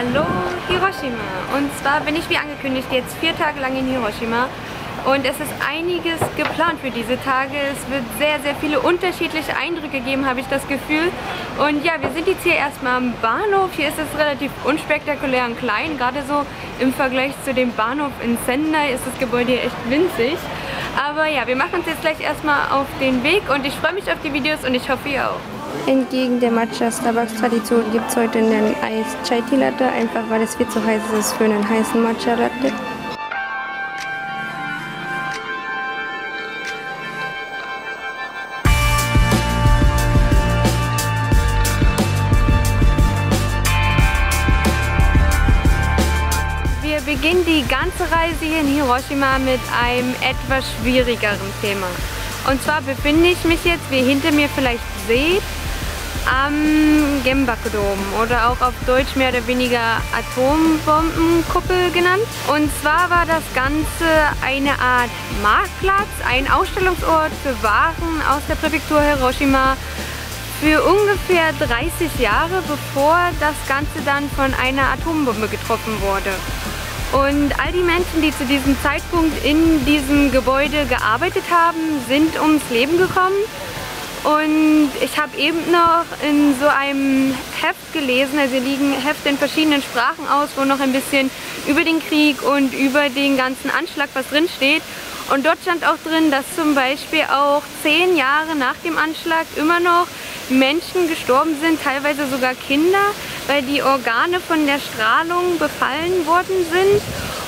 Hallo Hiroshima. Und zwar bin ich wie angekündigt jetzt vier Tage lang in Hiroshima und es ist einiges geplant für diese Tage. Es wird sehr, sehr viele unterschiedliche Eindrücke geben, habe ich das Gefühl. Und ja, wir sind jetzt hier erstmal am Bahnhof. Hier ist es relativ unspektakulär und klein. Gerade so im Vergleich zu dem Bahnhof in Sendai ist das Gebäude hier echt winzig. Aber ja, wir machen uns jetzt gleich erstmal auf den Weg und ich freue mich auf die Videos und ich hoffe ihr auch. Entgegen der Matcha-Starbucks-Tradition gibt es heute einen Eis Chai Tea Latte, einfach weil es viel zu heiß ist für einen heißen Matcha Latte. Wir beginnen die ganze Reise hier in Hiroshima mit einem etwas schwierigeren Thema. Und zwar befinde ich mich jetzt, wie ihr hinter mir vielleicht seht, am Gembak-Dom oder auch auf Deutsch mehr oder weniger Atombombenkuppel genannt. Und zwar war das Ganze eine Art Marktplatz, ein Ausstellungsort für Waren aus der Präfektur Hiroshima für ungefähr 30 Jahre, bevor das Ganze dann von einer Atombombe getroffen wurde. Und all die Menschen, die zu diesem Zeitpunkt in diesem Gebäude gearbeitet haben, sind ums Leben gekommen. Und ich habe eben noch in so einem Heft gelesen, also hier liegen Hefte in verschiedenen Sprachen aus, wo noch ein bisschen über den Krieg und über den ganzen Anschlag was drin steht. Und dort stand auch drin, dass zum Beispiel auch zehn Jahre nach dem Anschlag immer noch Menschen gestorben sind, teilweise sogar Kinder, weil die Organe von der Strahlung befallen worden sind.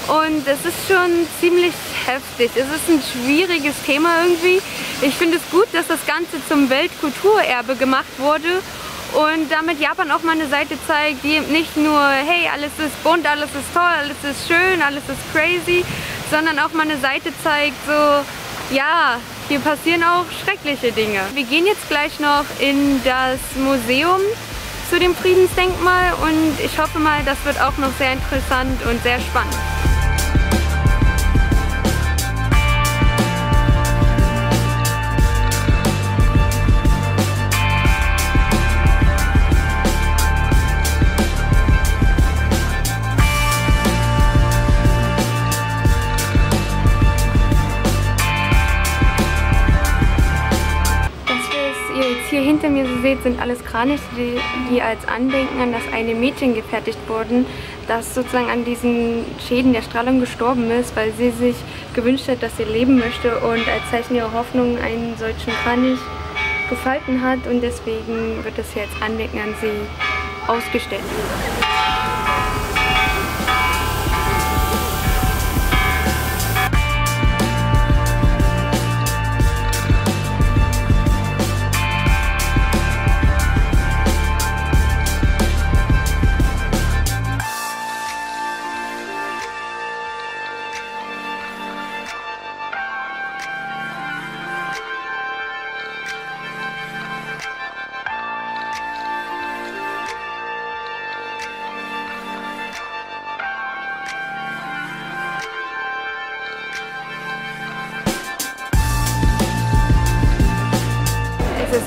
Und es ist schon ziemlich heftig. Es ist ein schwieriges Thema irgendwie. Ich finde es gut, dass das Ganze zum Weltkulturerbe gemacht wurde und damit Japan auch mal eine Seite zeigt, die nicht nur, hey, alles ist bunt, alles ist toll, alles ist schön, alles ist crazy, sondern auch mal eine Seite zeigt, so, ja, hier passieren auch schreckliche Dinge. Wir gehen jetzt gleich noch in das Museum zu dem Friedensdenkmal und ich hoffe mal, das wird auch noch sehr interessant und sehr spannend. Seht, sind alles Kraniche, die, die, als Andenken an das eine Mädchen gefertigt wurden, das sozusagen an diesen Schäden der Strahlung gestorben ist, weil sie sich gewünscht hat, dass sie leben möchte und als Zeichen ihrer Hoffnung einen solchen Kranich gefalten hat und deswegen wird das hier als Andenken an sie ausgestellt.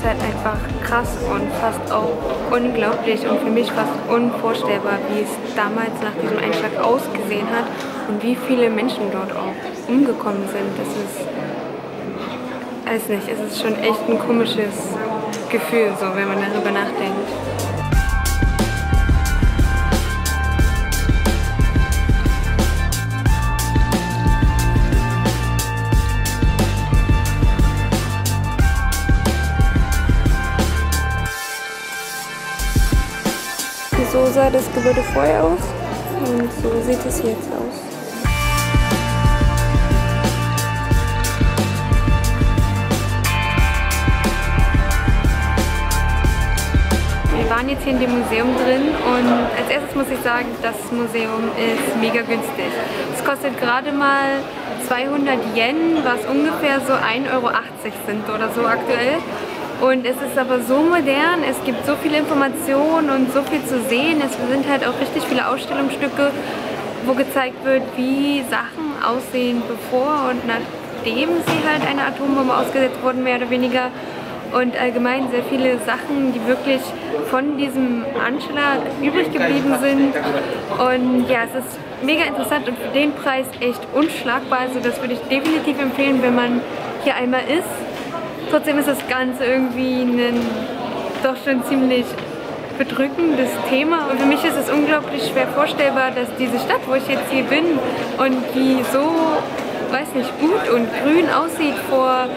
Halt einfach krass und fast auch unglaublich und für mich fast unvorstellbar, wie es damals nach diesem Einschlag ausgesehen hat und wie viele Menschen dort auch umgekommen sind. Das ist, weiß nicht, es ist schon echt ein komisches Gefühl, so wenn man darüber nachdenkt. Sah das Gebäude vorher aus und so sieht es jetzt aus. Wir waren jetzt hier in dem Museum drin und als erstes muss ich sagen, das Museum ist mega günstig. Es kostet gerade mal 200 Yen, was ungefähr so 1,80 Euro sind oder so aktuell. Und es ist aber so modern, es gibt so viele Informationen und so viel zu sehen. Es sind halt auch richtig viele Ausstellungsstücke, wo gezeigt wird, wie Sachen aussehen, bevor und nachdem sie halt eine Atombombe ausgesetzt wurden, mehr oder weniger. und allgemein sehr viele Sachen, die wirklich von diesem Anschlag übrig geblieben sind. Und ja, es ist mega interessant und für den Preis echt unschlagbar. Also das würde ich definitiv empfehlen, wenn man hier einmal ist. Trotzdem ist das Ganze irgendwie ein doch schon ziemlich bedrückendes Thema und für mich ist es unglaublich schwer vorstellbar, dass diese Stadt, wo ich jetzt hier bin und die so, weiß nicht, gut und grün aussieht vor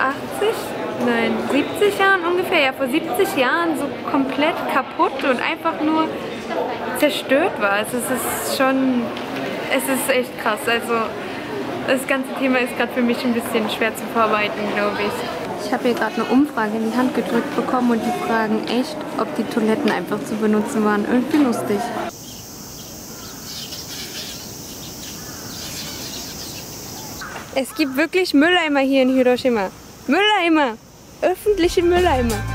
80, nein, 70 Jahren ungefähr, ja vor 70 Jahren so komplett kaputt und einfach nur zerstört war. Also es ist schon, es ist echt krass. Also das ganze Thema ist gerade für mich ein bisschen schwer zu verarbeiten, glaube ich. Ich habe hier gerade eine Umfrage in die Hand gedrückt bekommen und die fragen echt, ob die Toiletten einfach zu benutzen waren. Irgendwie lustig. Es gibt wirklich Mülleimer hier in Hiroshima. Mülleimer! Öffentliche Mülleimer.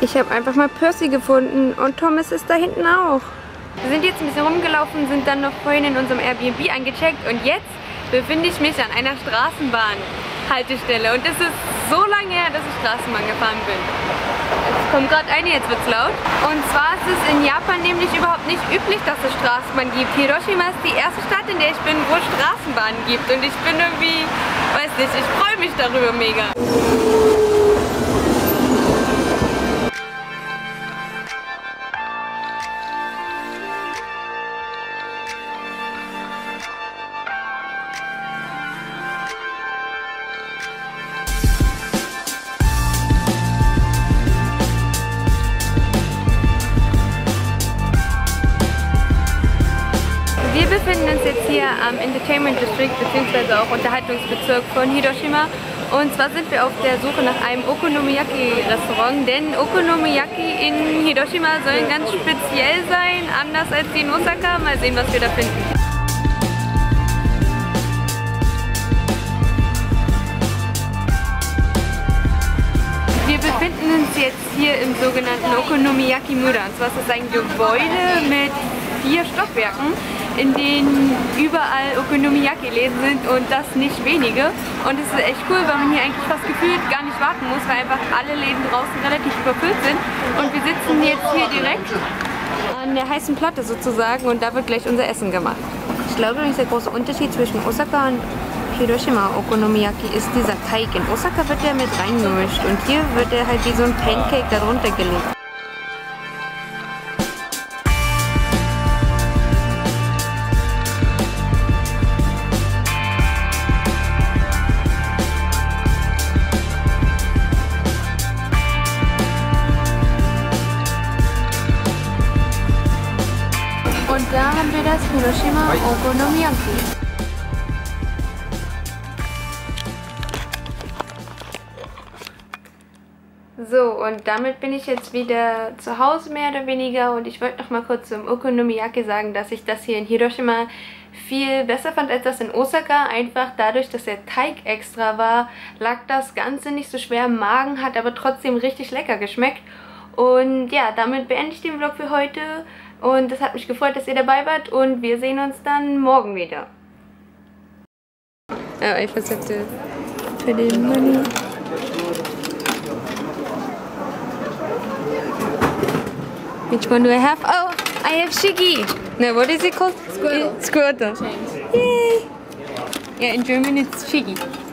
Ich habe einfach mal Percy gefunden und Thomas ist da hinten auch. Wir sind jetzt ein bisschen rumgelaufen, sind dann noch vorhin in unserem Airbnb eingecheckt und jetzt befinde ich mich an einer Straßenbahnhaltestelle und es ist so lange her, dass ich Straßenbahn gefahren bin. Es kommt gerade eine, jetzt wird es laut. Und zwar ist es in Japan nämlich überhaupt nicht üblich, dass es Straßenbahn gibt. Hiroshima ist die erste Stadt, in der ich bin, wo es Straßenbahnen gibt und ich bin irgendwie, weiß nicht, ich freue mich darüber mega. Befinden uns jetzt hier am Entertainment District bzw. auch Unterhaltungsbezirk von Hiroshima und zwar sind wir auf der Suche nach einem Okonomiyaki-Restaurant, denn Okonomiyaki in Hiroshima sollen ganz speziell sein, anders als die in Osaka. Mal sehen, was wir da finden. Wir befinden uns jetzt hier im sogenannten Okonomiyaki Mura. Und zwar ist das ein Gebäude mit vier Stockwerken in denen überall Okonomiyaki-Läden sind und das nicht wenige. Und es ist echt cool, weil man hier eigentlich fast gefühlt gar nicht warten muss, weil einfach alle Läden draußen relativ überfüllt sind. Und wir sitzen jetzt hier direkt an der heißen Platte sozusagen und da wird gleich unser Essen gemacht. Ich glaube der große Unterschied zwischen Osaka und Hiroshima Okonomiyaki ist dieser Teig. In Osaka wird der mit reingemischt und hier wird er halt wie so ein Pancake darunter gelegt. Hiroshima Okonomiyaki. So, und damit bin ich jetzt wieder zu Hause mehr oder weniger und ich wollte noch mal kurz zum Okonomiyaki sagen, dass ich das hier in Hiroshima viel besser fand als das in Osaka. Einfach dadurch, dass der Teig extra war, lag das Ganze nicht so schwer im Magen, hat aber trotzdem richtig lecker geschmeckt. Und ja, damit beende ich den Vlog für heute und es hat mich gefreut, dass ihr dabei wart und wir sehen uns dann morgen wieder. Ja, ich versetze für den Money. Which one do I have? Oh, I have Shiggy. No, what is it called? Squirtle. Squirtle. Yay! Yeah, in German it's Shiggy. Shiggy!